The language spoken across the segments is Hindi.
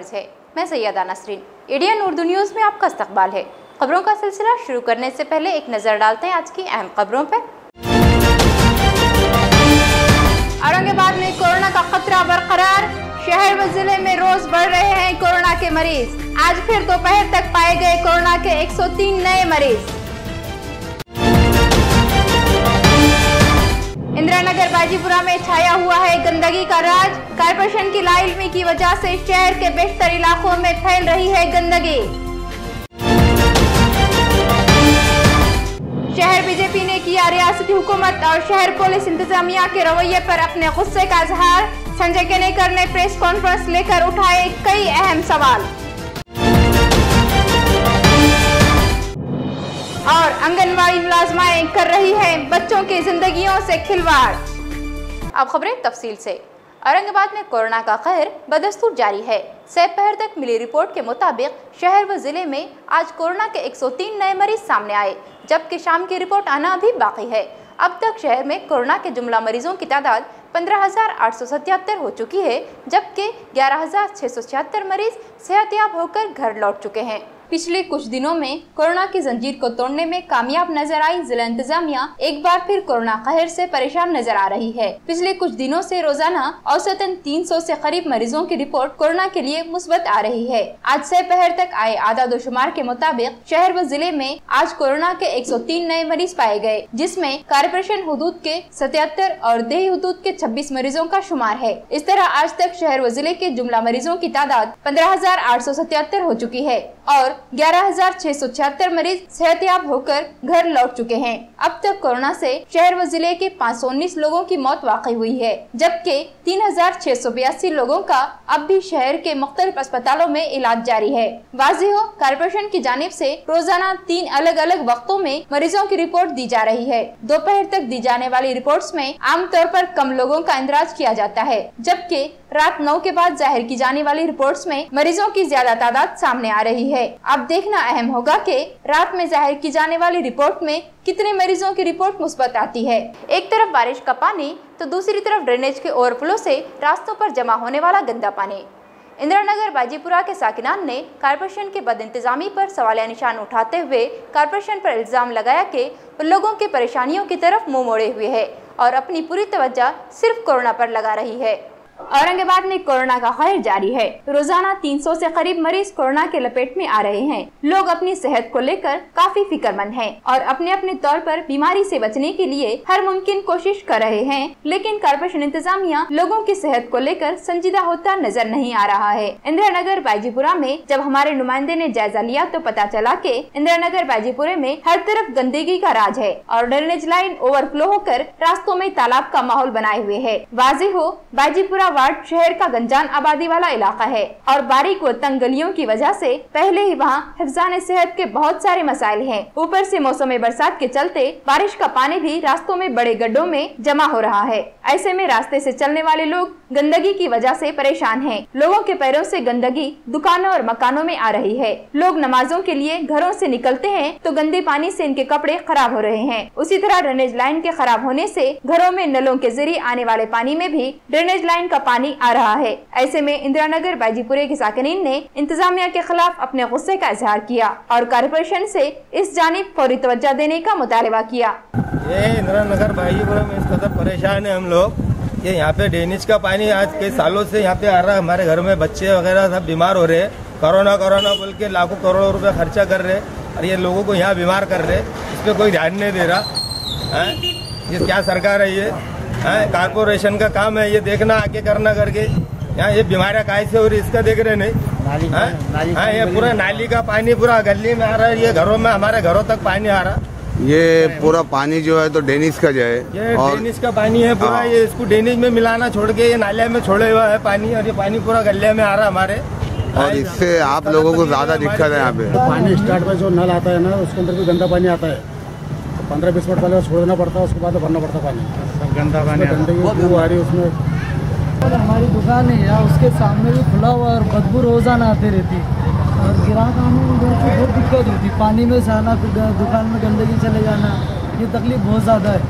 आदाबर्ज है। मैं सैदा नसरीन इंडियन उर्दू न्यूज़ में आपका इस्तकबाल है। खबरों का सिलसिला शुरू करने से पहले एक नज़र डालते हैं आज की अहम खबरों पर। औरंगाबाद में कोरोना का खतरा बरकरार। शहर व ज़िले में रोज बढ़ रहे हैं कोरोना के मरीज़। आज फिर दोपहर तक पाए गए कोरोना के 103 नए मरीज़। इंदिरानगर बाजीपुरा में छाया हुआ है। गंदगी का राज, कारपोरेशन की लाइलमी की वजह से शहर के बेशतर इलाकों में फैल रही है गंदगी। शहर बीजेपी ने किया रियासती हुकूमत और शहर पुलिस इंतजामिया के रवैये पर अपने गुस्से का इजहार। संजय केनेकर ने प्रेस कॉन्फ्रेंस लेकर उठाए कई अहम सवाल। और आंगनबाड़ी मुलाजमाएँ कर रही हैं बच्चों की जिंदगियों से खिलवाड़। अब खबरें तफसील से। औरंगाबाद में कोरोना का कहर बदस्तूर जारी है। पहर तक मिली रिपोर्ट के मुताबिक शहर व ज़िले में आज कोरोना के 103 नए मरीज़ सामने आए, जबकि शाम की रिपोर्ट आना अभी बाकी है। अब तक शहर में कोरोना के जुमला मरीजों की तादाद पंद्रह हो चुकी है, जबकि ग्यारह मरीज़ सेहतियाब होकर घर लौट चुके हैं। पिछले कुछ दिनों में कोरोना की जंजीर को तोड़ने में कामयाब नज़र आई जिला इंतजामिया। एक बार फिर कोरोना कहर से परेशान नज़र आ रही है। पिछले कुछ दिनों से रोज़ाना औसतन 300 से करीब मरीजों की रिपोर्ट कोरोना के लिए मुस्बत आ रही है। आज से पहर तक आए आदाद शुमार के मुताबिक शहर व ज़िले में आज कोरोना के 103 नए मरीज़ पाए गए, जिसमें कारपोरेशन हदूद के सतहत्तर और देही हदूद के 26 मरीजों का शुमार है। इस तरह आज तक शहर व ज़िले के जुमला मरीजों की तादाद पंद्रह हो चुकी है और ग्यारह मरीज़ सेहतियाब होकर घर लौट चुके हैं। अब तक कोरोना से शहर व ज़िले के पाँच सौ उन्नीस लोगों की मौत वाकई हुई है, जबकि तीन हज़ार छह सौ बयासी लोगों का अब भी शहर के मुख्तलिफ़ अस्पतालों में इलाज जारी है। वाजी हो कारपोरेशन की जानब से रोज़ाना तीन अलग अलग वक्तों में मरीजों की रिपोर्ट दी जा रही है। दोपहर तक दी जाने वाली रिपोर्ट में आमतौर आरोप कम लोगों का इंदराज किया जाता है, जबकि रात नौ के बाद ज़ाहिर की जाने वाली रिपोर्ट्स में मरीजों की ज़्यादा तादाद सामने आ रही है। अब देखना अहम होगा कि रात में ज़ाहिर की जाने वाली रिपोर्ट में कितने मरीजों की रिपोर्ट मुस्बत आती है। एक तरफ़ बारिश का पानी तो दूसरी तरफ़ ड्रेनेज के ओवरफ्लो से रास्तों पर जमा होने वाला गंदा पानी। इंदिरानगर बाजीपुरा के साकिनान ने कारपोरेशन के बद इंतजामी पर सवालिया निशान उठाते हुए कारपोरेशन पर इल्ज़ाम लगाया कि लोगों की परेशानियों की तरफ़ मुँह मोड़े हुए है और अपनी पूरी तवज्जा सिर्फ़ कोरोना पर लगा रही है। औरंगाबाद में कोरोना का खैर जारी है। रोज़ाना 300 से करीब मरीज़ कोरोना के लपेट में आ रहे हैं। लोग अपनी सेहत को लेकर काफ़ी फिक्रमंद हैं और अपने अपने तौर पर बीमारी से बचने के लिए हर मुमकिन कोशिश कर रहे हैं। लेकिन कारपोरेशन इंतजामिया लोगों की सेहत को लेकर संजीदा होता नज़र नहीं आ रहा है। इंदिरा नगर बाजीपुरा में जब हमारे नुमाइंदे ने जायजा लिया तो पता चला की इंदिरा नगर बाजीपुरे में हर तरफ़ गंदगी का राज है और ड्रेनेज लाइन ओवरफ्लो होकर रास्तों में तालाब का माहौल बनाए हुए है। वाजे हो, बाजीपुरा वार्ड शहर का गंजान आबादी वाला इलाका है और बारीक व तंग गलियों की वजह से पहले ही वहाँ हिफान सेहत के बहुत सारे मसाइल हैं। ऊपर से मौसम बरसात के चलते बारिश का पानी भी रास्तों में बड़े गड्ढों में जमा हो रहा है ऐसे में रास्ते से चलने वाले लोग गंदगी की वजह से परेशान हैं। लोगों के पैरों से गंदगी दुकानों और मकानों में आ रही है लोग नमाजों के लिए घरों से निकलते हैं तो गंदे पानी से इनके कपड़े खराब हो रहे हैं उसी तरह ड्रेनेज लाइन के खराब होने से घरों में नलों के ज़रिए आने वाले पानी में भी ड्रेनेज लाइन का पानी आ रहा है। ऐसे में इंदिरा नगर बाजीपुरे के साकिन ने इंतजामिया के खिलाफ अपने गुस्से का इजहार किया और कारपोरेशन से इस जानब फौरी तवज्जो देने का मुतालबा किया। ये इंदिरा नगर बाजीपुरा में इस कदर परेशान है हम लोग। ये यहाँ पे ड्रेनेज का पानी आज कई सालों से यहाँ पे आ रहा है। हमारे घर में बच्चे वगैरह सब बीमार हो रहे हैं। कोरोना कोरोना बोल के लाखों करोड़ों रुपए खर्चा कर रहे और ये लोगों को यहाँ बीमार कर रहे इस पर कोई ध्यान नहीं दे रहा। है? ये क्या सरकार है ये? कारपोरेशन का काम है ये देखना आगे करना करके। यहाँ ये बीमारियाँ कैसे हो रही इसका देख रहे नहीं? हाँ? ये पूरा नाली का पानी पूरा गली में आ रहा है ये घरों में हमारे घरों तक पानी आ रहा। ये पूरा पानी जो है तो डेनिस का जो है ये और डेनिस का पानी है पूरा हाँ। ये इसको डेनिस में मिलाना छोड़ के ये नाले में छोड़े हुआ है पानी और ये पानी पूरा गले में आ रहा है हमारे। और इससे आप लोगों को ज़्यादा दिक्कत है यहाँ पे। पानी स्टार्ट में जो नल आता है ना उसके अंदर भी गंदा पानी आता है। तो पंद्रह बीस मिनट पहले छोड़ना पड़ता है उसके बाद भरना पड़ता है पानी। गंदा पानी गंदगी आ रही है उसमें। हमारी दुकान है या उसके सामने भी खुला हुआ और बदबू रोज़ाना आती रहती और ग्राहक आने में बहुत दिक्कत होती पानी में जाना फिर दुकान में गंदगी चले जाना ये तकलीफ़ बहुत ज़्यादा है।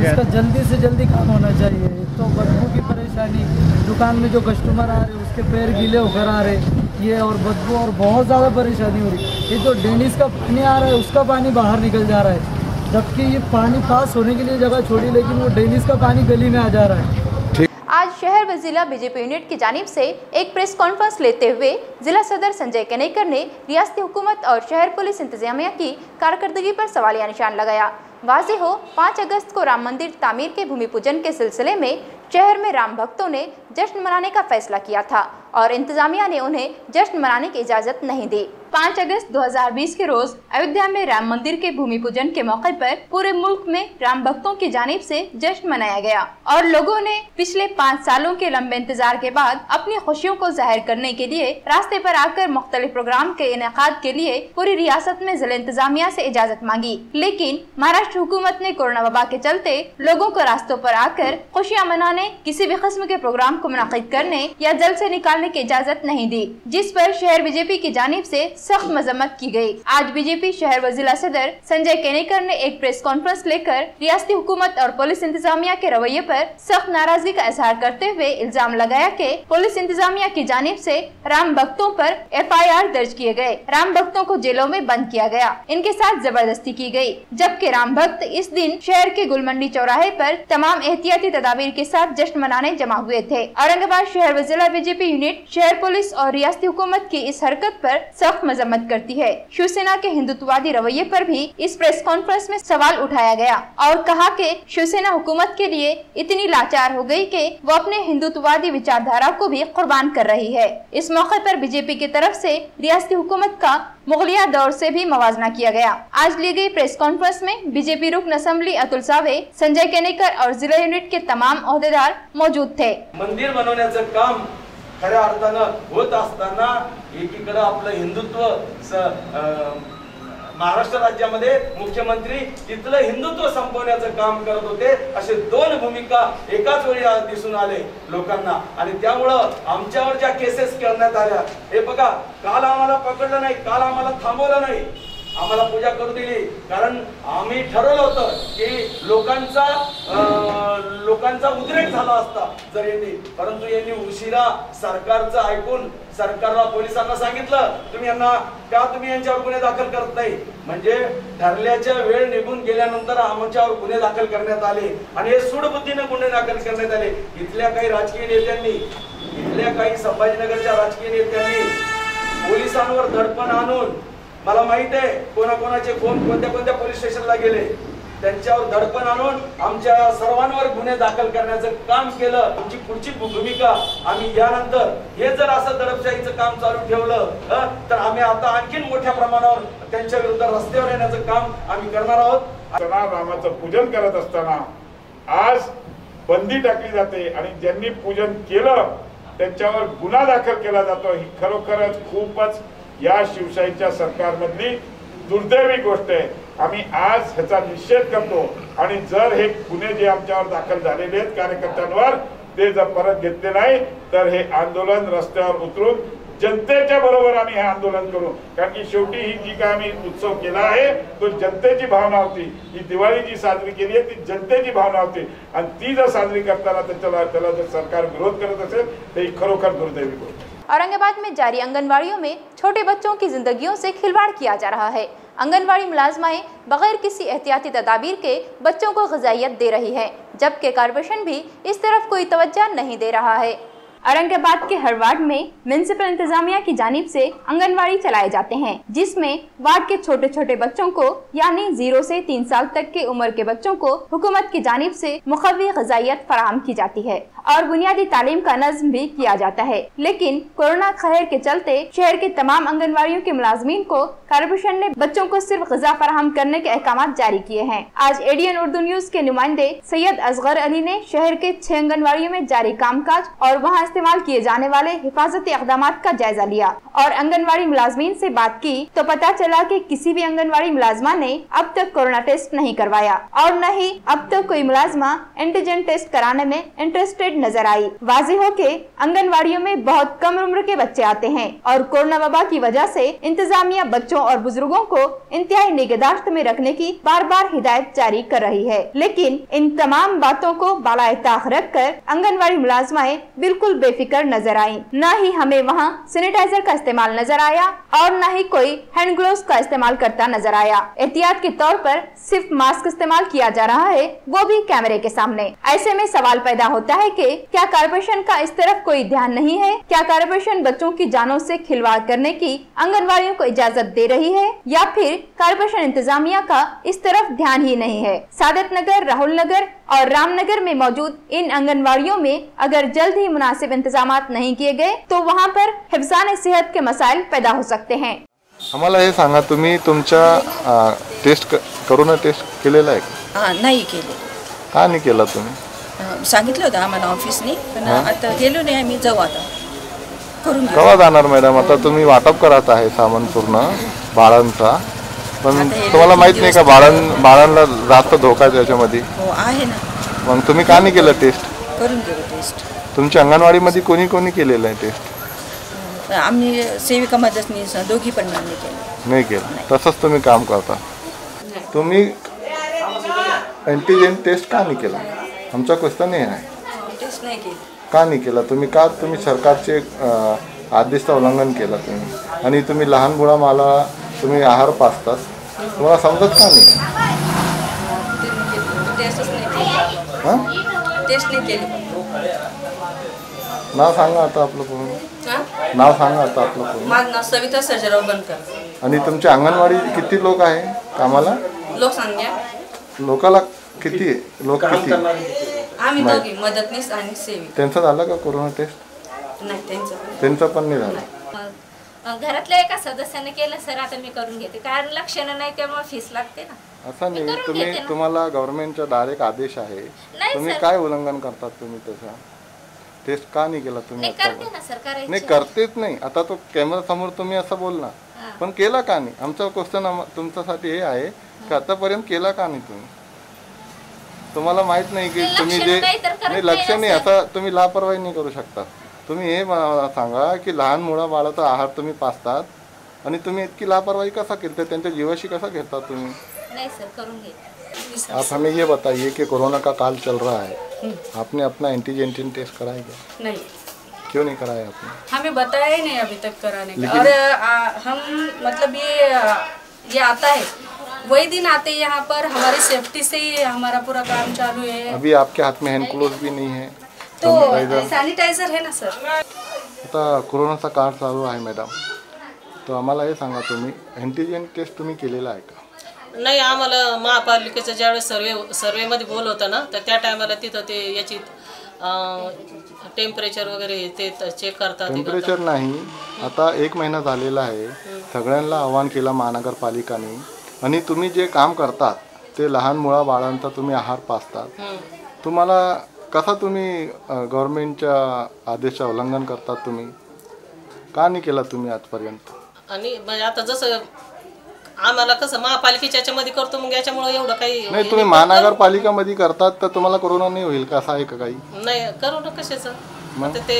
इसका जल्दी से जल्दी काम होना चाहिए। एक तो बदबू की परेशानी दुकान में जो कस्टमर आ रहे उसके पैर गीले होकर आ रहे ये और बदबू और बहुत ज़्यादा परेशानी हो रही ये जो डेनिस का पानी आ रहा है उसका पानी बाहर निकल जा रहा है। जबकि ये पानी पास होने के लिए जगह छोड़ी, लेकिन वो डेलीस का पानी गली में आ जा रहा है। आज शहर व जिला बीजेपी यूनिट की जानिब से एक प्रेस कॉन्फ्रेंस लेते हुए जिला सदर संजय कनेकर ने रियासती हुकूमत और शहर पुलिस इंतजामिया की कारकर्दगी पर सवालिया निशान लगाया। वाजे हो 5 अगस्त को राम मंदिर तामीर के भूमि पूजन के सिलसिले में शहर में राम भक्तों ने जश्न मनाने का फैसला किया था और इंतजामिया ने उन्हें जश्न मनाने की इजाज़त नहीं दी। 5 अगस्त 2020 के रोज अयोध्या में राम मंदिर के भूमि पूजन के मौके पर पूरे मुल्क में राम भक्तों की जानिब से जश्न मनाया गया और लोगों ने पिछले पाँच सालों के लंबे इंतज़ार के बाद अपनी खुशियों को ज़ाहिर करने के लिए रास्ते पर आकर मुख्तलिफ़ प्रोग्राम के इनका के लिए पूरी रियासत में जिला इंतजामिया ऐसी इजाज़त मांगी। लेकिन महाराष्ट्र हुकूमत ने कोरोना वबा के चलते लोगों को रास्तों आरोप आकर खुशियाँ मनाने किसी भी किस्म के प्रोग्राम को मुनद करने या जल ऐसी निकालने की इजाज़त नहीं दी, जिस पर शहर बीजेपी की जानिब ऐसी सख्त मजम्मत की गई आज बीजेपी शहर व जिला सदर संजय केनेकर ने एक प्रेस कॉन्फ्रेंस लेकर रियासती हुकूमत और पुलिस इंतजामिया के रवैये पर सख्त नाराज़गी का इजहार करते हुए इल्ज़ाम लगाया कि पुलिस इंतजामिया की जानिब से राम भक्तों पर एफआईआर दर्ज किए गए। राम भक्तों को जेलों में बंद किया गया। इनके साथ ज़बरदस्ती की गई जबकि राम भक्त इस दिन शहर के गुलमंडी चौराहे आरोप तमाम एहतियाती तदाबीर के साथ जश्न मनाने जमा हुए थे। औरंगाबाद शहर व जिला बीजेपी यूनिट, शहर पुलिस और रियासती हुकूमत की इस हरकत पर सख्त मजम्मत करती है। शिवसेना के हिंदुत्ववादी रवैये पर भी इस प्रेस कॉन्फ्रेंस में सवाल उठाया गया और कहा कि शिवसेना हुकूमत के लिए इतनी लाचार हो गई कि वो अपने हिंदुत्ववादी विचारधारा को भी कुर्बान कर रही है। इस मौके पर बीजेपी की तरफ़ से रियासती हुकूमत का मुगलिया दौर से भी मवाजना किया गया। आज ली गई प्रेस कॉन्फ्रेंस में बीजेपी रुकन असम्बली अतुल सावे, संजय केनेकर और जिला यूनिट के तमाम मौजूद थे. मंदिर बनवण्याचं काम खऱ्या अर्थानं होत असताना एकीकडे आपलं हिंदुत्व महाराष्ट्र राज्यामध्ये मुख्यमंत्री तिथलं हिंदुत्व संपवण्याचं काम करत होते. असे दोन भूमिका एकाच वेळी दिसून आले लोकांना. आणि त्यामुळं आमच्यावर ज्या केसेस करण्यात आल्या हे बघा काल आम्हाला पकडलं नाही काल आम्हाला थांबवलं नाही. आम्हाला पूजा करू दिली. कारण आम्ही ठरवलं होतं की लोकांचा अं, लोकांचा उद्रेक झाला असता जर यांनी. परंतु यांनी उशिरा सरकारचं ऐकून सरकारला पोलिसांना सांगितलं तुम्ही यांना का तुम्ही यांच्यावर गुन्हे दाखल करत नाही? म्हणजे ठरल्याच्या वेळ निघून गेल्यानंतर आमच्यावर गुन्हे दाखल करण्यात आले आणि हे सूडबुद्धीने गुन्हे दाखल करण्यात आले. इथल्या काही राजकीय नेत्यांनी इथल्या काही संभाजीनगरच्या राजकीय नेत्यांनी पोलिसांवर दडपण आणून मला माहीत आहे कोणाकोणाचे फोन कोणत्या कोणत्या पोलीस स्टेशनला गेले. त्यांच्यावर दडपण आणून आमच्या सर्वांवर गुन्हे दाखल करण्याचं काम केलं. आमची पुढची भूमिका आम्ही यानंतर हे जर असं दडपशाहीचं काम चालू ठेवलं तर आम्ही आता आणखीन मोठ्या प्रमाणावर त्यांच्या विरुद्ध रस्त्यावर येण्याचं काम आम्ही करणार आहोत. रामाचं पूजन करत असताना आज बंदी टाकली जाते आणि ज्यांनी पूजन केलं त्यांच्यावर गुन्हा दाखल केला जातो. ही खरोखरच खूपच या शिवशाहीच्या सरकारमधली दुर्दैवी गोष्ट आहे. आम्ही आज ह्याचा निषेध करतो आणि जर हे गुन्हे जे आमच्यावर दाखल झालेले आहेत कार्यकर्त्यांवर ते जर परत घेतले नाही तर हे आंदोलन रस्त्यावर उतरून जनतेच्या बरोबर आम्ही हे आंदोलन करू. कारण की शेवटी ही जी काय आम्ही उत्सव केला आहे तो जनतेची भावना होती. ही दिवाळी जी साजरी केली आहे ती जनतेची भावना होती. आणि ती जर साजरी करताना त्याच्याला त्याला जर सरकार विरोध करत असेल तर ही खरोखर दुर्दैवी गोष्ट औरंगाबाद में जारी आंगनबाड़ियों में छोटे बच्चों की जिंदगियों से खिलवाड़ किया जा रहा है। आंगनबाड़ी मुलाजमाएँ बगैर किसी एहतियाती तदाबीर के बच्चों को गजाइत दे रही है, जबकि कॉरपोरेशन भी इस तरफ़ कोई तोज्जा नहीं दे रहा है। औरंगाबाद के हर वार्ड में म्यूनसिपल इंतजामिया की जानिब से आंगनबाड़ी चलाए जाते हैं, जिसमें वार्ड के छोटे छोटे बच्चों को, यानी ज़ीरो से तीन साल तक के उम्र के बच्चों को हुकूमत की जानिब से मुखवी गजाइत फराहम की जाती है और बुनियादी तालीम का नज्म भी किया जाता है। लेकिन कोरोना खहर के चलते शहर के तमाम आंगनबाड़ियों के मुलाजमीन को कॉरपोरेशन ने बच्चों को सिर्फ़ गजा फराहम करने के अहकाम जारी किए हैं। आज एडीएन उर्दू न्यूज़ के नुमाइंदे सैयद असगर अली ने शहर के छह आंगनबाड़ियों में जारी कामकाज और वहाँ इस्तेमाल किए जाने वाले हिफाजती इकदाम का जायजा लिया और आंगनबाड़ी मुलाजमीन से बात की तो पता चला कि किसी भी आंगनबाड़ी मुलाजमा ने अब तक कोरोना टेस्ट नहीं करवाया और न ही अब तक कोई मुलाजमा एंटीजन टेस्ट कराने में इंटरेस्टेड नज़र आई। वाजी हो के आंगनबाड़ियों में बहुत कम उम्र के बच्चे आते हैं और कोरोना वबा की वजह से इंतजामिया बच्चों और बुज़ुर्गों को इंतहाई निगहदाश्त में रखने की बार बार हिदायत जारी कर रही है। लेकिन इन तमाम बातों को ताख रख कर आंगनबाड़ी मुलाजमाएँ बिल्कुल बेफिक्र नज़र आई। न ही हमें वहाँ सैनिटाइजर का इस्तेमाल नज़र आया और न ही कोई हैंड ग्लोव का इस्तेमाल करता नज़र आया। एहतियात के तौर पर सिर्फ़ मास्क इस्तेमाल किया जा रहा है, वो भी कैमरे के सामने। ऐसे में सवाल पैदा होता है कि क्या कारपोरेशन का इस तरफ़ कोई ध्यान नहीं है? क्या कारपोरेशन बच्चों की जानों से खिलवाड़ करने की आंगनबाड़ियों को इजाज़त दे रही है? या फिर कारपोरेशन इंतजामिया का इस तरफ़ ध्यान ही नहीं है? सादत नगर राहुल नगर और रामनगर में मौजूद इन आंगनबाड़ियों में अगर जल्द ही मुनासिब इंतज़ाम नहीं किए गए तो वहाँ पर हिफान सेहत के मसाइल पैदा हो सकते हैं। आम्हाला हे सांगा तुम्ही तुमच्या टेस्ट कोरोना टेस्ट केलेला आहे? हा नाही केले. का नाही केला तुम्ही? अं, सांगितलं होतं आम्हाला ऑफिसनी पण आता गेलो नाही आम्ही जाऊ आता. करून घेऊ. केव्हा जाणार मॅडम? आता तुम्ही वाटप करत आहे सामान पूर्ण बाळांचा पण तुम्हाला माहीत नाही का बाळां बाळांना जास्त धोका आहे त्याच्यामध्ये. हो आहे ना. मग तुम्ही का नाही केलं टेस्ट करून घेऊ टेस्ट तुमच्या अंगणवाडीमध्ये कोणी कोणी केलेलं आहे टेस्ट आम्ही सेविका मदतनीस दोघी पण केलं. नाही केलं. तसंच तुम्ही काम करता. तुम्ही अँटीजेन टेस्ट का नाही केला? आमचा क्वेश्चन हे आहे. टेस्ट नाही केली. का नाही केला? तुम्ही का तुम्ही सरकारचे अ, आदेशचं उल्लंघन केलं तुम्ही? आणि तुम्ही लहान मुला मला तुम्ही आहार पाचतात तुम्हाला समजत का नाही? टेस्टच नाही केली. हां? टेस्ट नाही केली. नाव सांगा आता आपलं पूर्ण. हा? नाव सांगा आता आपलं पूर्ण. माझं नाव सविता सर्जराव बनकर. आणि तुमच्या अंगणवाडी किती लोक आहे कामाला? लोकसंख्या? लोकाला किती आहे? लोक किती आम्ही दोघी मदतनीस आणि सेविका. त्यांचं झालं का कोरोना टेस्ट? नाही त्यांचं. पण. त्यांचं पण नाही झालं. घरातल्या एका सदस्याने केलं सर आता मी करून घेते. कारण लक्षणं नाही त्यामुळे फीस लागते ना. असं मी नाही. करून तुम्ही घेते ना. तुम्हाला गव्हर्नमेंटचा डायरेक्ट आदेश आहे. नाही, तुम्ही सर. काय उल्लंघन करतात तुम्ही त्याचा? टेस्ट का नाही केला तुम्ही नाही करते आतापर्यंत? ना सर करायची नाही करतेच नाही. आता तो कॅमेरा समोर तुम्ही असं बोल ना पण केला का नाही? आमचा क्वेश्चन तुमच्यासाठी हे आहे की आतापर्यंत केला का नाही तुम्ही? तुम्हाला माहीत नाही की नाही, तुम्ही जे नाही तर करत नाही नाही लक्ष नाही. सर. आता तुम्ही लापरवाही नाही करू शकता. तुम्ही हे मला सांगा की लहान मुलं बाळाचा आहार तुम्ही पाचतात आणि तुम्ही इतकी लापरवाही कसा त्यांच्या जीवाशी कसा घेतात तुम्ही? नाही सर करून आप हमें ये बताइए कि कोरोना का काल चल रहा है? आपने अपना एंटीजेंटिन टेस्ट कराया क्या? नहीं। क्यों नहीं कराया आपने? हमें बताया ही नहीं अभी तक कराने का। लेकिन- और आ, हम मतलब ये आ, ये आता है। वही दिन आते हैं यहाँ पर। हमारी सेफ्टी से ही हमारा पूरा काम चालू है। अभी आपके हाथ में हैंड ग्लोव भी नहीं है। तो सैनिटाइजर सॅनिटायझर है ना सर आता कोरोनाचा काळ चालू आहे मॅडम तर आम्हाला हे सांगा तुम्ही अँटीजेन टेस्ट तुम्ही केलेला आहे का? नाही आम्हाला महापालिकेचं ज्यावेळेस सर्वे सर्वेमध्ये बोलवतं ना तर त्या टायमाला तिथं ते याची टेम्परेचर वगैरे ते चेक करतात टेम्परेचर नाही. आता एक महिना झालेला आहे. सगळ्यांना आवाहन केलं महानगरपालिकाने. आणि तुम्ही जे काम करतात ते लहान मुळा बाळांचा तुम्ही आहार पाचतात. तुम्हाला कसा तुम्ही गव्हर्नमेंटच्या आदेशा उल्लंघन करतात तुम्ही? का नाही केला तुम्ही आजपर्यंत? आणि म्हणजे आता जसं आम्हाला कसं महापालिकेच्या याच्यामध्ये करतो मग याच्यामुळे एवढं काही नाही तुम्ही महानगरपालिकामध्ये करतात तर तुम्हाला कोरोना नाही होईल का? असं आहे का काही? नाही करोना कशाचं? आता ते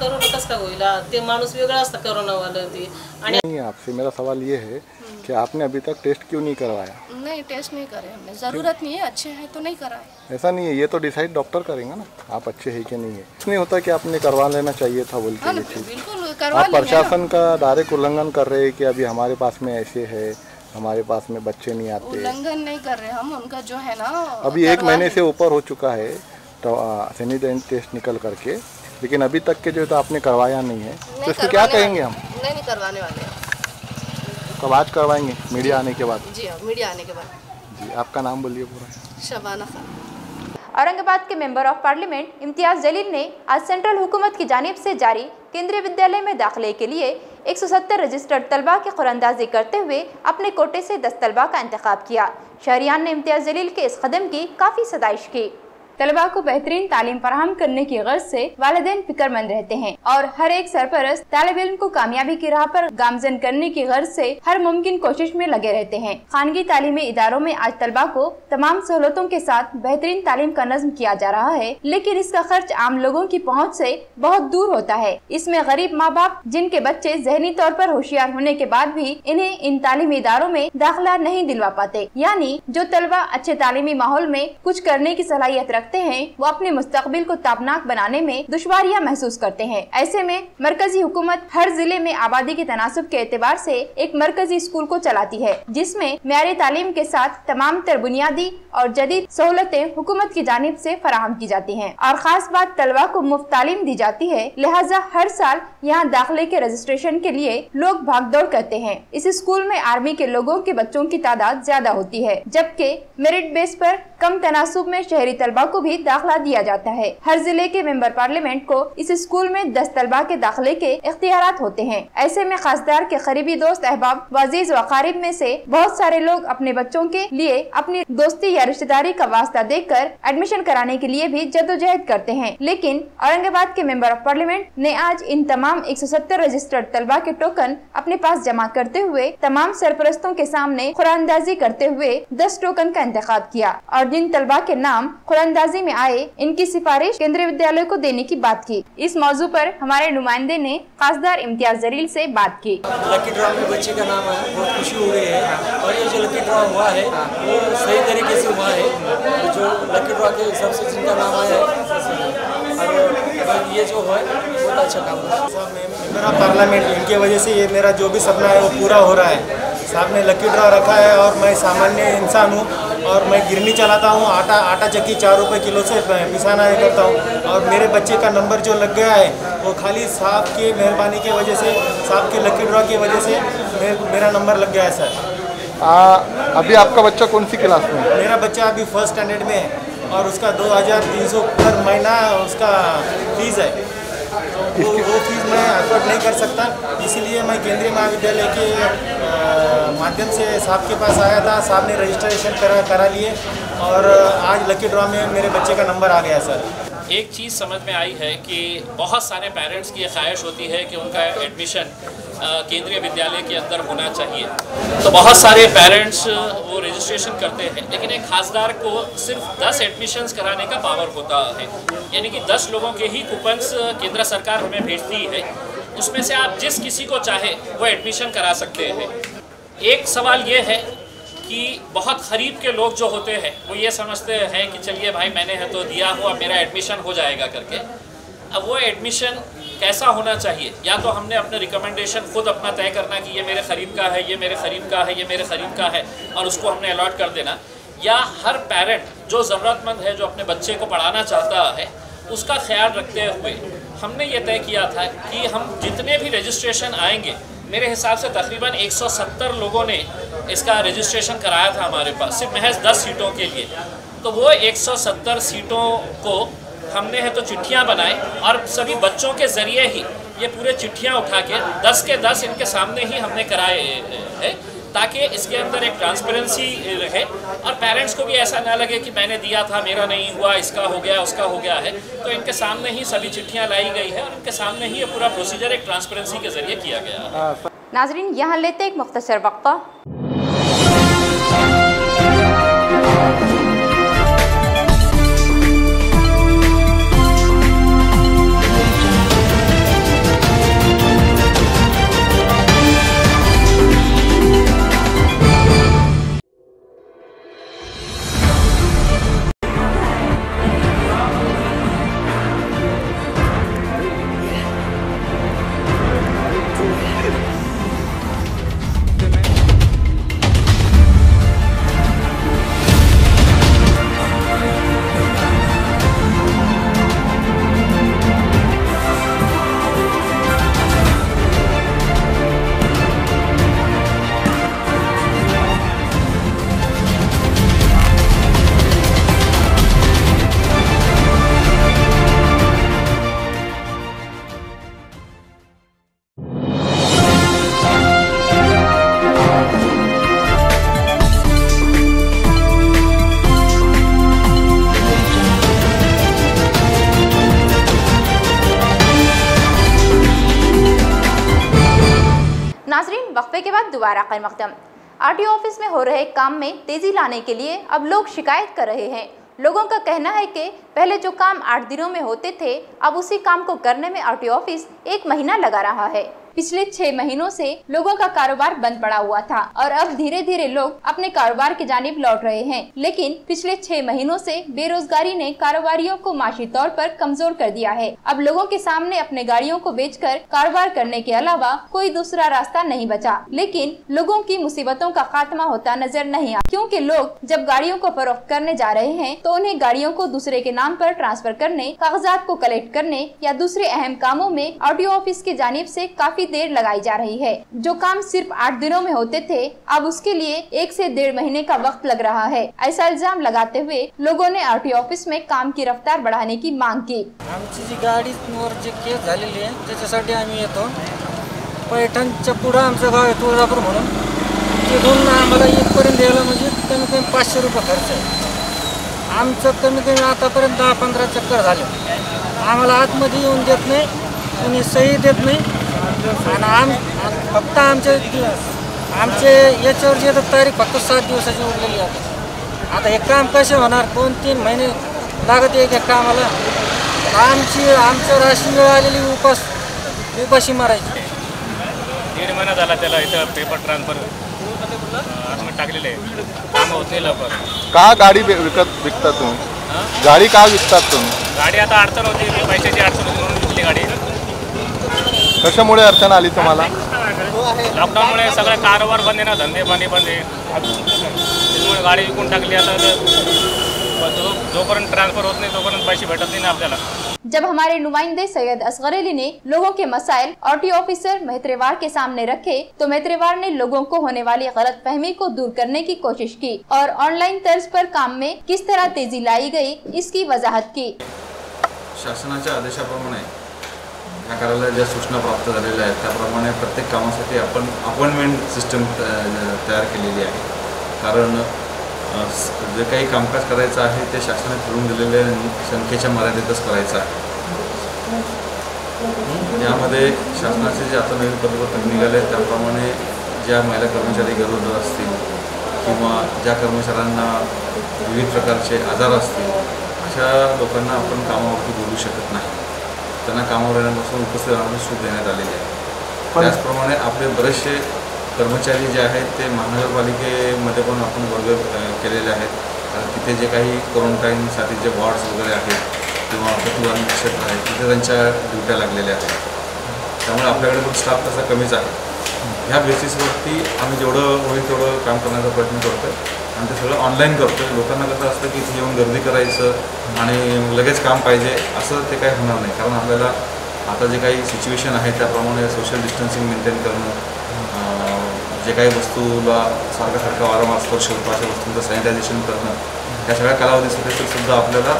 करोना कसं काय होईल? ते माणूस वेगळा असतं करोनावालं ते. आणि आपसे मेरा सवाल ये है कि आपने अभी तक टेस्ट क्यों नहीं करवाया? नहीं टेस्ट नहीं करे हमने। ज़रूरत नहीं है अच्छे हैं तो नहीं कराए। ऐसा नहीं है ये तो डिसाइड डॉक्टर करेंगे ना आप अच्छे हैं कि नहीं है। नहीं होता कि आपने करवा लेना चाहिए था बोल के हाँ बिल्कुल आप प्रशासन का डायरेक्ट उल्लंघन कर रहे हैं कि अभी हमारे पास में ऐसे है हमारे पास में बच्चे नहीं आते। उल्लंघन नहीं कर रहे हम उनका जो है ना अभी एक महीने से ऊपर हो चुका है तो सैनिटाइज टेस्ट निकल करके लेकिन अभी तक के जो है तो आपने करवाया नहीं है तो इसको क्या कहेंगे हम? नहीं करवाने वाले। कब आज करवाएँगे मीडिया आने के बाद? जी हाँ मीडिया आने के बाद। जी आपका नाम बोलिए पूरा। शबाना खान। औरंगाबाद के member of parliament Imtiaz Jaleel ने आज सेंट्रल हुकूमत की जानिब से जारी केंद्रीय विद्यालय में दाखिले के लिए 170 रजिस्टर्ड तलबा की कुरानंदाजी करते हुए अपने कोटे से 10 तलबा का इंतखब किया। शहरियान ने इम्तियाज़ जलील के इस कदम की काफ़ी सदाइश की। तलबा को बेहतरीन तालीम फराहम करने की गर्ज से वालदेन फिक्रमंद रहते हैं और हर एक सरपरस्त तालब इल्म को कामयाबी की राह पर गामजन करने की गर्ज से हर मुमकिन कोशिश में लगे रहते हैं। खानगी तालीमी इदारों में आज तलबा को तमाम सहूलतों के साथ बेहतरीन तालीम का नज्म किया जा रहा है, लेकिन इसका खर्च आम लोगों की पहुँच से बहुत दूर होता है। इसमें गरीब माँ बाप जिनके बच्चे जहनी तौर पर होशियार होने के बाद भी इन्हें इन तालीमी इदारों में दाखिला नहीं दिलवा पाते। यानी जो तलबा अच्छे तालीमी माहौल में कुछ करने की सलाहियत रखते हैं, वो अपने मुस्तकबिल को ताबनाक बनाने में दुश्वारियाँ महसूस करते हैं। ऐसे में मरकजी हुकूमत हर ज़िले में आबादी के तनासब के एतबार से एक मरकजी स्कूल को चलाती है, जिसमें म्यारी तालीम के साथ तमाम तर बुनियादी और जदीद सहूलतें हुकूमत की जानब ऐसी फराहम की जाती है। और खास बात तलबा को मुफ़्त तालीम दी जाती है, लिहाजा हर साल यहाँ दाखिले के रजिस्ट्रेशन के लिए लोग भागदौड़ करते हैं। इस स्कूल में आर्मी के लोगों के बच्चों की तादाद ज़्यादा होती है, जबकि मेरिट बेस पर कम तनासब में शहरी तलबा को भी दाखिला दिया जाता है। हर ज़िले के मेंबर पार्लियामेंट को इस स्कूल में दस तलबा के दाखिले के इख्तियार होते हैं। ऐसे में खासदार के करीबी दोस्त अहबाब वाजीज वकारिब में से बहुत सारे लोग अपने बच्चों के लिए अपनी दोस्ती या रिश्तेदारी का वास्ता देकर एडमिशन कराने के लिए भी जद्दोजहद करते हैं। लेकिन औरंगाबाद के मेंबर ऑफ़ पार्लियामेंट ने आज इन तमाम 170 रजिस्टर्ड तलबा के टोकन अपने पास जमा करते हुए तमाम सरपरस्तों के सामने खुरानंदाजी करते हुए 10 टोकन का इंतखाब किया और जिन तलबा के नाम खुरानंदाजी में आए इनकी सिफारिश केंद्रीय विद्यालय को देने की बात की। इस मौजू पर हमारे नुमाइंदे ने खासदार इम्तियाज़ जरील से बात की। लकी ड्रॉ में बच्चे का नाम है बहुत खुशी हो रही है। और ये जो लकी ड्रॉ हुआ है वो सही तरीके से हुआ है। जो लकी ड्रॉ के हिसाब से जिनका नाम आया है और ये जो है बहुत अच्छा काम हुआ। मेरा पार्लियामेंट इनके वजह से ये मेरा जो भी सपना है वो पूरा हो रहा है। साहब ने लकी ड्रा रखा है और मैं सामान्य इंसान हूँ और मैं गिरनी चलाता हूँ आटा आटा चक्की चार रुपये किलो से पिसाना करता हूँ। और मेरे बच्चे का नंबर जो लग गया है वो खाली साहब की मेहरबानी की वजह से साहब के लकी ड्रॉ की वजह से मेरे, मेरा नंबर लग गया है सर आ, अभी आपका बच्चा कौन सी क्लास में है? मेरा बच्चा अभी फ़र्स्ट स्टैंडर्ड में है और उसका दो हज़ार तीन सौ पर महीना उसका फ़ीस है। वो वो फ़ीस मैं अफोर्ड नहीं कर सकता। इसीलिए मैं केंद्रीय महाविद्यालय के माध्यम से साहब के पास आया था। साहब ने रजिस्ट्रेशन करा करा लिए। और आज लकी ड्रॉ में मेरे बच्चे का नंबर आ गया सर एक चीज़ समझ में आई है कि बहुत सारे पेरेंट्स की ख्वाहिश होती है कि उनका एडमिशन केंद्रीय विद्यालय के अंदर होना चाहिए। तो बहुत सारे पेरेंट्स वो रजिस्ट्रेशन करते हैं, लेकिन एक खासदार को सिर्फ़ 10 एडमिशन्स कराने का पावर होता है। यानी कि 10 लोगों के ही कूपन्स केंद्र सरकार हमें भेजती है। उसमें से आप जिस किसी को चाहे, वो एडमिशन करा सकते हैं। एक सवाल ये है कि बहुत गरीब के लोग जो होते हैं, वो ये समझते हैं कि चलिए भाई, मैंने है तो दिया हुआ, मेरा एडमिशन हो जाएगा करके। अब वो एडमिशन कैसा होना चाहिए? या तो हमने अपने रिकमेंडेशन खुद अपना तय करना कि ये मेरे करीब का है, ये मेरे करीब का है, ये मेरे करीब का है, और उसको हमने अलॉट कर देना। या हर पेरेंट जो ज़रूरतमंद है, जो अपने बच्चे को पढ़ाना चाहता है, उसका ख्याल रखते हुए हमने ये तय किया था कि हम जितने भी रजिस्ट्रेशन आएँगे मेरे हिसाब से तकरीबन 170 लोगों ने इसका रजिस्ट्रेशन कराया था हमारे पास, सिर्फ़ महज 10 सीटों के लिए। तो वो 170 सीटों को हमने है तो चिट्ठियाँ बनाए और सभी बच्चों के ज़रिए ही ये पूरे चिट्ठियाँ उठा के 10 के 10 इनके सामने ही हमने कराए, हैं। ताकि इसके अंदर एक ट्रांसपेरेंसी रहे। और पेरेंट्स को भी ऐसा ना लगे कि मैंने दिया था, मेरा नहीं हुआ, इसका हो गया, उसका हो गया है। तो इनके सामने ही सभी चिट्ठियाँ लाई गई है और इनके सामने ही ये पूरा प्रोसीजर एक ट्रांसपेरेंसी के ज़रिए किया गया है। नाजरीन, यहाँ लेते एक मुख्तर वक्फा खैर मकदम आरटीओ ऑफ़िस में हो रहे काम में तेज़ी लाने के लिए अब लोग शिकायत कर रहे हैं। लोगों का कहना है कि पहले जो काम आठ दिनों में होते थे, अब उसी काम को करने में आरटीओ ऑफ़िस एक महीना लगा रहा है। पिछले छह महीनों से लोगों का कारोबार बंद पड़ा हुआ था और अब धीरे धीरे लोग अपने कारोबार की जानब लौट रहे हैं। लेकिन पिछले छह महीनों से बेरोजगारी ने कारोबारियों को माशी तौर पर कमज़ोर कर दिया है। अब लोगों के सामने अपने गाड़ियों को बेचकर कारोबार करने के अलावा कोई दूसरा रास्ता नहीं बचा। लेकिन लोगों की मुसीबतों का खात्मा होता नज़र नहीं आ क्योंकि लोग जब गाड़ियों को फरोख्त करने जा रहे हैं तो उन्हें गाड़ियों को दूसरे के नाम पर ट्रांसफ़र करने, कागजात को कलेक्ट करने या दूसरे अहम कामों में आरटीओ ऑफ़िस की जानब ऐसी काफ़ी देर लगाई जा रही है। जो काम सिर्फ़ आठ दिनों में होते थे, अब उसके लिए एक से डेढ़ महीने का वक्त लग रहा है। ऐसा इल्ज़ाम लगाते हुए लोगों ने आरटीओ ऑफ़िस में काम की रफ्तार बढ़ाने की मांग की। तुळजापूर म्हणून. तिथून आम्हाला इथपर्यंत यायला म्हणजे कमी कमी पाचशे रुपये खर्च आहे. आमचं कमी कमी आतापर्यंत दहा पंधरा चक्कर झाले. आम्हाला आतमध्ये येऊन देत नाही, कोणी सही देत नाही. आणि आम आम- फक्त आमचे आमचे याच्यावर जे तारीख फक्त सात दिवसाची उरलेली आहे. आता हे काम कसे होणार? दोन तीन महिने लागत एक एक कामाला. आमची आमच्या राशी वेळ आलेली उपास उपाशी मारायची. दीड महिना झाला त्याला इथं पेपर ट्रान्सफर आतमध्ये टाकलेले आहे. काम होत नाही लवकर. का गाडी विकत विकता तुम्ही? गाडी का विकतात तुम्ही? गाडी आता अडचण होती पैशाची अडचण होती म्हणून विकली गाडी. कशामुळे अडचण आली तुम्हाला? लॉकडाऊनमुळे सगळं कारोबार बंद आहे ना धंदे पाणी बंद आहे. त्याच्यामुळे गाडी विकून टाकली आता जोपर्यंत ट्रान्सफर होत नाही तोपर्यंत पैसे भेटत नाही ना आपल्याला. जब हमारे नुमाइंदे सैयद असगर अली ने लोगों के मसाइल ऑटी ऑफिसर मेहतरेवार के सामने रखे तो मेहतरेवार ने लोगों को होने वाली गलत फहमी को दूर करने की कोशिश की और ऑनलाइन तर्ज पर काम में किस तरह तेज़ी लाई गई इसकी वजाहत की। शासनाच्या आदेशाप्रमाणे ह्या ज्या सूचना प्राप्त झालेल्या आहेत त्याप्रमाणे प्रत्येक कामासाठी आपण अपॉइंटमेंट सिस्टम तयार केलेली आहे. कारण जे काही कामकाज करायचं आहे ते शासनाने ठरवून दिलेल्या संख्येच्या मर्यादेतच करायचं आहे. यामध्ये शासनाचे जे आता नवीन पत्रपत्रक निघाले आहेत त्याप्रमाणे ज्या महिला कर्मचारी गरोदर असतील किंवा ज्या कर्मचाऱ्यांना विविध प्रकारचे आजार असतील अशा लोकांना आपण कामावरती बोलू शकत नाही. त्यांना कामावर येण्यापासून उपस्थित राहण्याची सूट देण्यात आलेली आहे. त्याचप्रमाणे आपले बरेचसे कर्मचारी जे आहेत ते महानगरपालिकेमध्ये पण आपण वर्ग केलेले आहेत. तिथे जे काही क्वारंटाईनसाठी जे वॉर्ड्स वगैरे आहेत किंवा प्रतिबंधित क्षेत्र आहे तिथे त्यांच्या ड्युट्या लागलेल्या आहेत. त्यामुळे आपल्याकडे पण स्टाफ तसा कमीच आहे. ह्या बेसिसवरती आम्ही जेवढं होईल तेवढं काम करण्याचा प्रयत्न करतो आणि ते सगळं ऑनलाईन करतो लोकांना कसं असतं की इथे येऊन गर्दी करायचं आणि लगेच काम पाहिजे असं ते काही होणार नाही. कारण आपल्याला आता जे काही सिच्युएशन आहे त्याप्रमाणे सोशल डिस्टन्सिंग मेंटेन करणं अं, जे काही वस्तूला सारखा सारखा वारंवार स्पर्श होतो अशा वस्तूंचं सॅनिटायझेशन करणं या सगळ्या कालावधीसाठी सुद्धा आपल्याला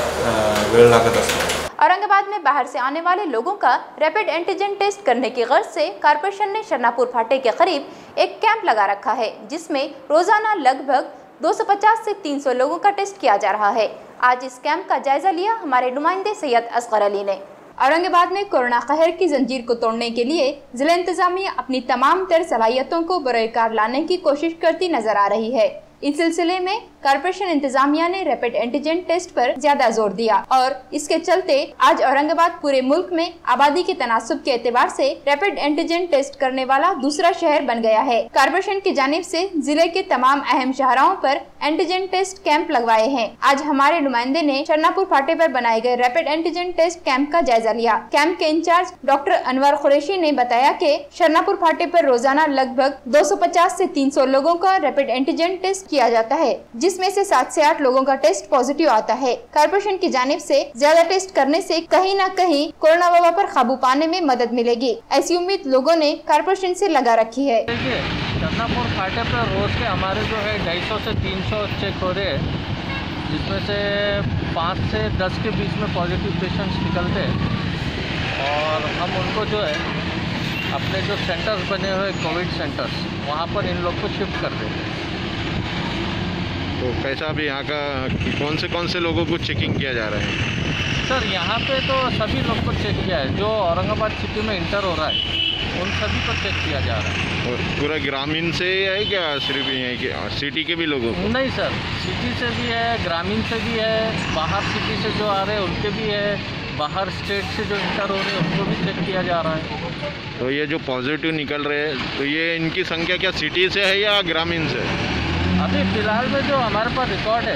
वेळ लागत असतो. औरंगाबाद में बाहर से आने वाले लोगों का रैपिड एंटीजन टेस्ट करने की गर्ज से कारपोरेशन ने शरनापुर फाटे के करीब एक कैंप लगा रखा है जिसमें रोजाना लगभग 250 से 300 लोगों का टेस्ट किया जा रहा है। आज इस कैंप का जायजा लिया हमारे नुमाइंदे सैयद असगर अली ने। औरंगाबाद में कोरोना कहर की जंजीर को तोड़ने के लिए जिला इंतजामिया अपनी तमाम तर सलाहियतों को बरोकार लाने की कोशिश करती नज़र आ रही है। इस सिलसिले में कारपोरेशन इंतजामिया ने रैपिड एंटीजन टेस्ट पर ज़्यादा ज़ोर दिया और इसके चलते आज औरंगाबाद पूरे मुल्क में आबादी के तनासब के एतबार से रैपिड एंटीजन टेस्ट करने वाला दूसरा शहर बन गया है। कारपोरेशन की जानिब से ज़िले के तमाम अहम शहरों पर एंटीजन टेस्ट कैंप लगवाए हैं। आज हमारे नुमाइंदे ने शरनापुर फाटे पर बनाए गए रैपिड एंटीजन टेस्ट कैंप का जायजा लिया। कैंप के इंचार्ज डॉक्टर अनवर कुरैशी ने बताया कि शरनापुर फाटे पर रोज़ाना लगभग 250 से 300 लोगों का रैपिड एंटीजन टेस्ट किया जाता है, जिसमें से सात से आठ लोगों का टेस्ट पॉजिटिव आता है। कारपोरेशन की जानिब से ज़्यादा टेस्ट करने से कहीं न कहीं कोरोना वबा पर काबू पाने में मदद मिलेगी। ऐसी उम्मीद लोगों ने कारपोरेशन से लगा रखी है। फाटे पर रोज़ के हमारे जो है ढाई सौ से तीन सौ चेक हो रहे जिसमें से पाँच से दस के बीच में पॉजिटिव पेशेंट्स निकलते हैं। और हम उनको जो है, अपने जो सेंटर्स बने हुए कोविड सेंटर्स, वहाँ पर इन लोग को शिफ्ट कर देते हैं। तो कैसा अभी यहाँ का कौन से कौन से लोगों को चेकिंग किया जा रहा है? सर यहाँ पे तो सभी लोग को चेक किया है। जो औरंगाबाद सिटी में इंटर हो रहा है उन सभी को चेक किया जा रहा है। और पूरा ग्रामीण से है क्या सिर्फ़ यहीं के सिटी के भी लोगों को? नहीं सर सिटी से भी है ग्रामीण से भी है बाहर सिटी से जो आ रहे हैं उनके भी है बाहर स्टेट से जो इंटर हो रहे हैं उनको भी चेक किया जा रहा है। तो ये जो पॉजिटिव निकल रहे हैं तो ये इनकी संख्या क्या सिटी से है या ग्रामीण से? अभी फ़िलहाल में जो हमारे पास रिकॉर्ड है,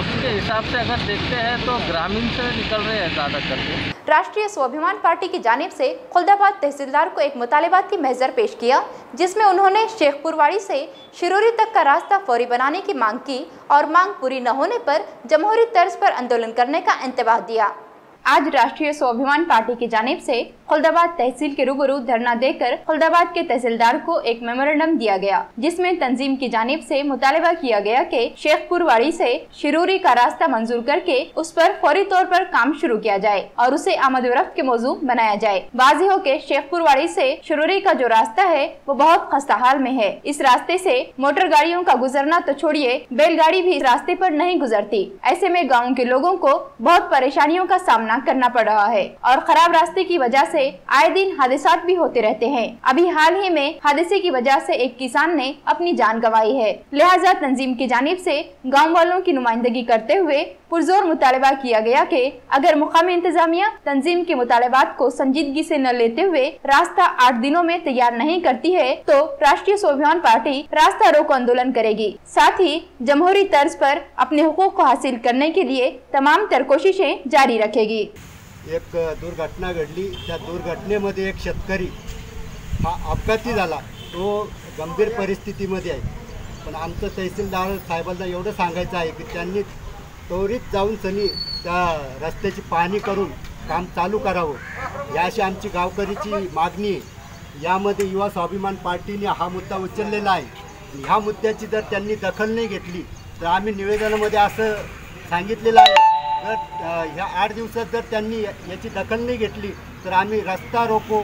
उसके हिसाब से अगर देखते हैं तो ग्रामीण से निकल रहे हैं ज़्यादा करके। राष्ट्रीय स्वाभिमान पार्टी की जानब से खुलदाबाद तहसीलदार को एक मुतालबाती महजर पेश किया, जिसमें उन्होंने शेखपुरवाड़ी से शिरोरी तक का रास्ता फौरी बनाने की मांग की और मांग पूरी न होने पर जमहूरी तर्ज पर आंदोलन करने का इंतबाह दिया। आज राष्ट्रीय स्वाभिमान पार्टी की जानब से खुलदाबाद तहसील के रूबरू धरना देकर खुलदाबाद के तहसीलदार को एक मेमोरेंडम दिया गया, जिसमें तंजीम की जानिब से मुतालबा किया गया कि शेखपुर वाड़ी से शिरूरी का रास्ता मंजूर करके उस पर फौरी तौर पर काम शुरू किया जाए और उसे आमद रफ्त के मौजू बनाया जाए। वाजी हो के शेखपुर वाड़ी से शिरूरी का जो रास्ता है, वो बहुत खस्ता हाल में है। इस रास्ते से मोटर गाड़ियों का गुजरना तो छोड़िए, बैलगाड़ी भी रास्ते पर नहीं गुजरती। ऐसे में गाँव के लोगों को बहुत परेशानियों का सामना करना पड़ रहा है और खराब रास्ते की वजह से आए दिन हादसा भी होते रहते हैं। अभी हाल ही में हादसे की वजह से एक किसान ने अपनी जान गंवाई है। लिहाजा तंजीम की जानब से गाँव वालों की नुमाइंदगी करते हुए पुरजोर मुतालबा किया गया कि अगर मुकामी इंतजामिया तंजीम के मुतालबात को संजीदगी से न लेते हुए रास्ता आठ दिनों में तैयार नहीं करती है तो राष्ट्रीय स्वाभिमान पार्टी रास्ता रोको आंदोलन करेगी। साथ ही जमहूरी तर्ज पर अपने हुकूक को हासिल करने के लिए तमाम तर कोशिशें जारी रखेगी। एक दुर्घटना घडली, त्या दुर्घटनेमध्ये एक शेतकरी हा अपघाती तो गंभीर पण आमचं तहसीलदार साहेबांना एवढं सांगायचं आहे की त्वरित जाऊन सनी त्या रस्त्याची पाहणी करून काम चालू करावं. या अशी आमची गावकरीची मागणी यामध्ये युवा स्वाभिमान पार्टीने हा मुद्दा उचललेला आहे. ह्या मुद्द्याची जर त्यांनी दखल नाही घेतली तर आम्ही निवेदनामध्ये असं सांगितलेलं आहे. जर ह्या आठ दिवसात जर त्यांनी याची दखल नाही घेतली तर आम्ही रस्ता रोको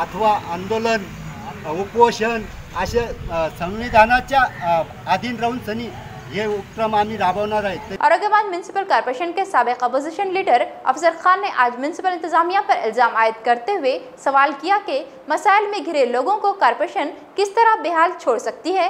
अथवा आंदोलन उपोषण असे संविधानाच्या अधीन राहून सनी हे उपक्रम आम्ही राबवणार आहेत औरंगाबाद म्यूनसिपल कॉरपोरेशन के सबक अपोजिशन लीडर अफजल खान ने आज म्यूनसिपल इंतजामिया पर इल्ज़ाम आयद करते हुए सवाल किया कि मसाइल में घिरे लोगों को कॉरपोरेशन किस तरह बेहाल छोड़ सकती है?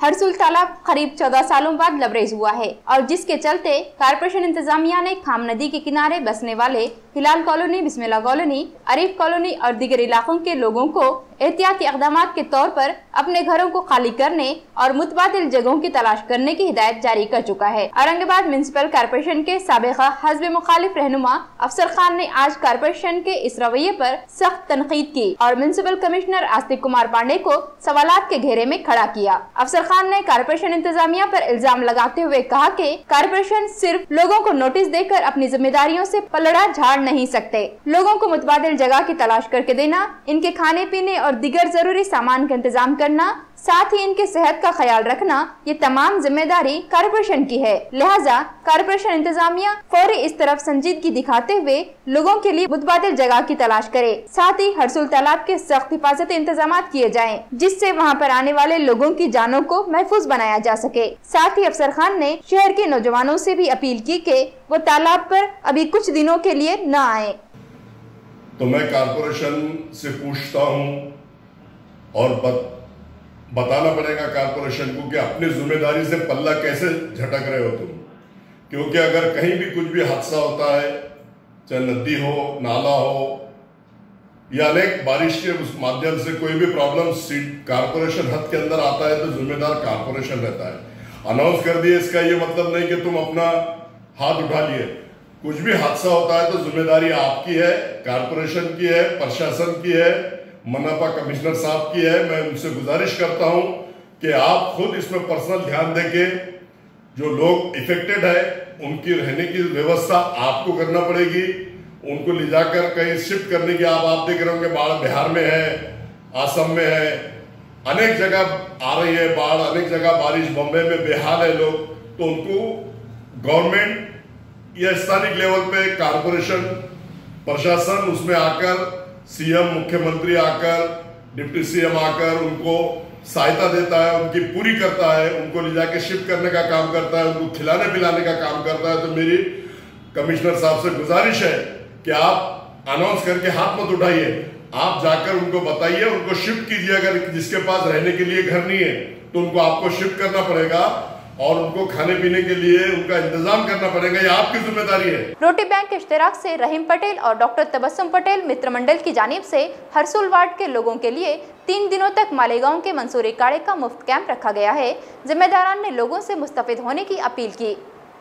हरसुल तालाब करीब चौदह सालों बाद लबरेज हुआ है और जिसके चलते कारपोरेशन इंतजामिया ने खाम नदी के किनारे बसने वाले Hilal colony Bismillah colony, Arif colony और दीगर इलाकों के लोगों को एहतियाती इकदाम के तौर पर अपने घरों को खाली करने और मुतबादिल जगहों की तलाश करने की हिदायत जारी कर चुका है। औरंगाबाद म्यूनसिपल कॉरपोरेशन के सबका हजब मुखालिफ रहनुमा अफसर खान ने आज कॉरपोरेशन के इस रवैये पर सख्त तनकीद की और म्यूनसिपल कमिश्नर आस्तिक कुमार पांडे को सवालात के घेरे में खड़ा किया। अफसर खान ने कॉरपोरेशन इंतजामिया आरोप इल्ज़ाम लगाते हुए कहा कि कॉरपोरेशन सिर्फ़ लोगों को नोटिस देकर अपनी जिम्मेदारियों ऐसी पलड़ा झाड़ नहीं सकते। लोगों को मुतबाद जगह की तलाश करके देना, इनके खाने पीने और दिगर ज़रूरी सामान का इंतज़ाम करना साथ ही इनके सेहत का ख्याल रखना ये तमाम ज़िम्मेदारी कारपोरेशन की है। लिहाजा कारपोरेशन इंतजामिया फौरी इस तरफ़ संजीदगी दिखाते हुए लोगों के लिए मुतबादिल जगह की तलाश करे। साथ ही हरसुल तालाब के सख्त हिफाजती इंतज़ाम किए जाएँ, जिससे वहाँ पर आने वाले लोगों की जानों को महफूज बनाया जा सके। साथ ही अफसर खान ने शहर के नौजवानों ऐसी भी अपील की कि वो तालाब पर अभी कुछ दिनों के लिए न आए। तो मैं कारपोरेशन से पूछता हूँ और बताना पड़ेगा कारपोरेशन को कि अपनी ज़िम्मेदारी से पल्ला कैसे झटक रहे हो तुम। क्योंकि अगर कहीं भी कुछ भी हादसा होता है, चाहे नदी हो, नाला हो, या अनेक बारिश के उस माध्यम से कोई भी प्रॉब्लम कारपोरेशन हद के अंदर आता है तो जिम्मेदार कारपोरेशन रहता है। अनाउंस कर दिए, इसका ये मतलब नहीं कि तुम अपना हाथ उठा लिए। कुछ भी हादसा होता है तो ज़िम्मेदारी आपकी है कारपोरेशन की है, प्रशासन की है मनपा कमिश्नर साहब की है, मैं उनसे गुजारिश करता हूँ कि आप खुद इसमें पर्सनल ध्यान देके जो लोग इफेक्टेड है, उनकी रहने की व्यवस्था आपको करना पड़ेगी। उनको ले जाकर कहीं शिफ्ट करने की आप आप देख रहे होंगे, बाढ़ बिहार में है, आसम में है, अनेक जगह आ रही है बाढ़, अनेक जगह बारिश बम्बई में बेहाल है लोग। तो उनको गवर्नमेंट या स्थानिक लेवल पे, कारपोरेशन, प्रशासन, उसमें आकर सीएम मुख्यमंत्री आकर, डिप्टी सीएम आकर उनको सहायता देता है, उनकी पूरी करता है, उनको ले जाके शिफ्ट करने का काम करता है, उनको खिलाने पिलाने का काम करता है। तो मेरी कमिश्नर साहब से गुजारिश है कि आप अनाउंस करके हाथ मत उठाइए। आप जाकर उनको बताइए, उनको शिफ्ट कीजिए। अगर जिसके पास रहने के लिए घर नहीं है तो उनको आपको शिफ्ट करना पड़ेगा। और उनको खाने पीने के लिए उनका इंतज़ाम करना पड़ेगा, ये आपकी ज़िम्मेदारी है। रोटी बैंक के इश्तराक से रहीम पटेल और डॉक्टर तबस्सुम पटेल मित्र मंडल की जानब से हरसुल वार्ड के लोगों के लिए तीन दिनों तक मालेगांव के मंसूरी काड़े का मुफ़्त कैंप रखा गया है। जिम्मेदारान ने लोगों से मुस्तफ़ होने की अपील की।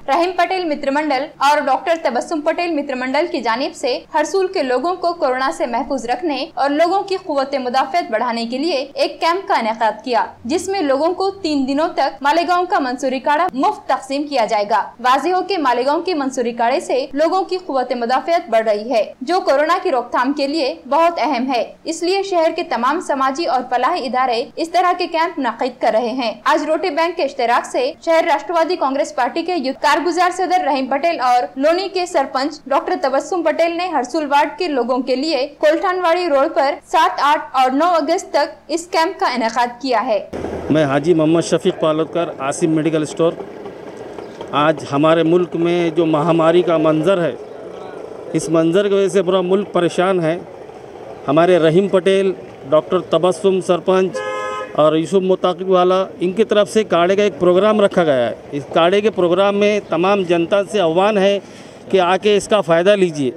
रहीम पटेल मित्र मंडल और डॉक्टर तबस्सुम पटेल मित्र मंडल की जानिब से हरसूल के लोगों को कोरोना से महफूज रखने और लोगों की कुत मुदाफत बढ़ाने के लिए एक कैंप का इनका किया, जिसमें लोगों को तीन दिनों तक मालेगांव का मंसूरी काढ़ा मुफ़्त तकसीम किया जाएगा। वाजे हो के मालेगांव के मंसूरी काढ़े ऐसी लोगों की कुत मुदाफत बढ़ रही है, जो कोरोना की रोकथाम के लिए बहुत अहम है। इसलिए शहर के तमाम समाजी और फलाही इदारे इस तरह के कैंप मुनद कर रहे हैं। आज रोटी बैंक के इश्तराक ऐसी शहर राष्ट्रवादी कांग्रेस पार्टी के युद्ध कारगुजार सदर रहीम पटेल और लोनी के सरपंच डॉक्टर तबस्सुम पटेल ने हरसुल वार्ड के लोगों के लिए कोल्ठानवाड़ी रोड पर 7, 8 और 9 अगस्त तक इस कैंप का इनका किया है। मैं हाजी मोहम्मद शफीक पालोदकर आसिम मेडिकल स्टोर। आज हमारे मुल्क में जो महामारी का मंज़र है इस मंज़र की वजह से पूरा मुल्क परेशान है। हमारे रहीम पटेल डॉक्टर तबस्सुम सरपंच और यूसुफ मुताकिब वाला, इनकी तरफ़ से काढ़े का एक प्रोग्राम रखा गया है। इस काढ़े के प्रोग्राम में तमाम जनता से आह्वान है कि आके इसका फ़ायदा लीजिए।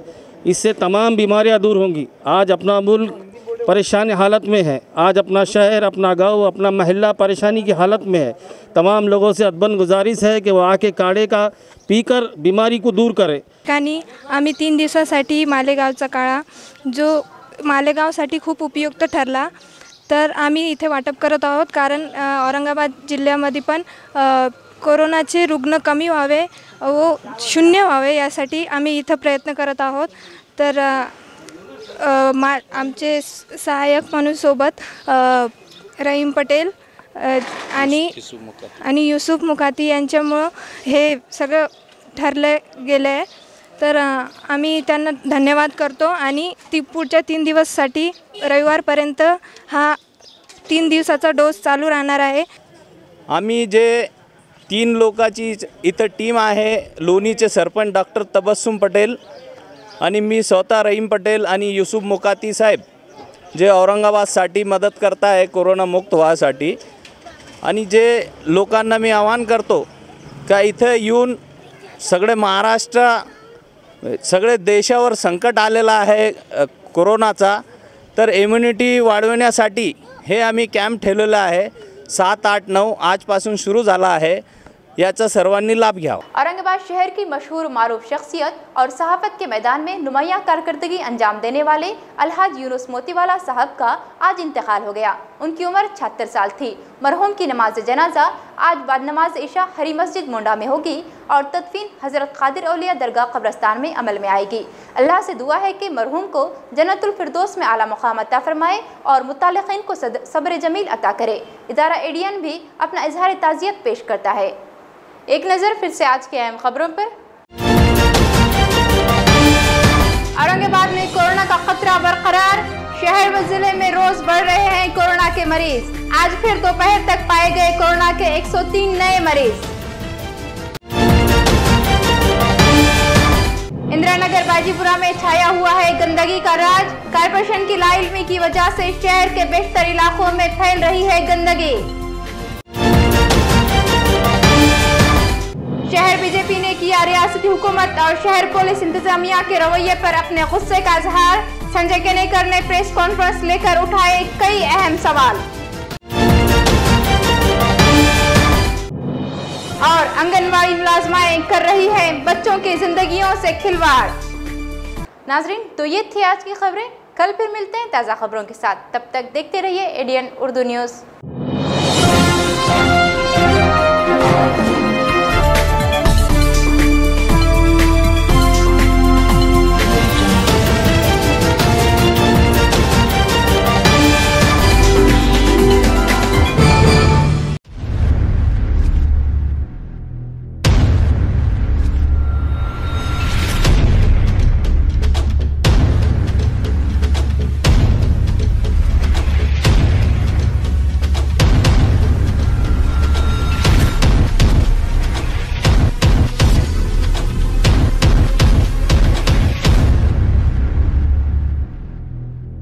इससे तमाम बीमारियाँ दूर होंगी। आज अपना मुल्क परेशान हालत में है। आज अपना शहर, अपना गाँव, अपना महल्ला परेशानी की हालत में है। तमाम लोगों से अदबन गुजारिश है कि वो आके काढ़े का पीकर बीमारी को दूर करे। ठिकाणी आम्ही तीन दिवसासाठी मालेगावचा काळा, जो मालेगावसाठी खूप उपयुक्त ठरला. तर आम्ही इथे वाटप करत आहोत कारण औरंगाबाद जिल्ह्यामध्ये पण कोरोनाचे रुग्ण कमी व्हावे व शून्य व्हावे यासाठी आम्ही इथं प्रयत्न करत आहोत. तर मा आमचे सहाय्यक म्हणून सोबत रहीम पटेल आणि आणि युसुफ मुखाती यांच्यामुळं हे सगळं ठरलं गेलं आहे तर आम्ही त्यांना धन्यवाद करतो आणि ती पुढच्या तीन दिवससाठी रविवारपर्यंत हा तीन दिवसाचा डोस चालू राहणार आहे. आम्ही जे तीन लोकाची इथं टीम आहे लोणीचे सरपंच डॉक्टर तबस्सुम पटेल आणि मी स्वतः रहीम पटेल आणि युसुफ मुकाती साहेब जे औरंगाबादसाठी मदत करताय कोरोनामुक्त व्हायसाठी आणि जे लोकांना मी आवाहन करतो का इथं येऊन सगळे महाराष्ट्र सगळे देशावर संकट आलेलं आहे कोरोनाचा. तर इम्युनिटी वाढवण्यासाठी हे आम्ही कॅम्प ठेवलेलं आहे. सात आठ नऊ आजपासून सुरू झाला आहे. सर्वांनी लाभ घ्यावा. औरंगाबाद शहर की मशहूर मारूफ शख्सियत और सहाफत के मैदान में नुमाया कारकर्दगी अंजाम देने वाले अलहाज यूनुस मोतीवाला साहब का आज इंतकाल हो गया। उनकी उम्र छहत्तर साल थी। मरहूम की नमाज़ जनाजा आज बाद नमाज़ इशा हरी मस्जिद मुंडा में होगी और तदफीन हज़रत कादिर औलिया दरगाह कब्रस्तान में अमल में आएगी। अल्लाह से दुआ है कि मरहूम को जन्नतुल फिरदौस में आला मकाम अता फरमाए और मुतालिकीन को सब्र जमील अता करे। इदारा एडियन भी अपना इजहार ताज़ियत पेश करता है। एक नज़र फिर से आज की अहम खबरों पर। औरंगाबाद में कोरोना का खतरा बरकरार, शहर व ज़िले में रोज बढ़ रहे हैं कोरोना के मरीज़। आज फिर दोपहर तक पाए गए कोरोना के 103 नए मरीज़। इंदिरा नगर बाजीपुरा में छाया हुआ है गंदगी का राज। कारपोरेशन की लाइलमी की वजह से शहर के बेहतर इलाकों में फैल रही है गंदगी। शहर बीजेपी ने किया रियासती हुकूमत और शहर पुलिस इंतजामिया के रवैये पर अपने गुस्से का इजहार। संजय केनेकर ने प्रेस कॉन्फ्रेंस लेकर उठाए कई अहम सवाल। और आंगनबाड़ी मुलाजमाएँ कर रही है बच्चों की जिंदगियों से खिलवाड़। नाजरीन तो ये थी आज की खबरें। कल फिर मिलते हैं ताज़ा खबरों के साथ। तब तक देखते रहिए एडियन उर्दू न्यूज़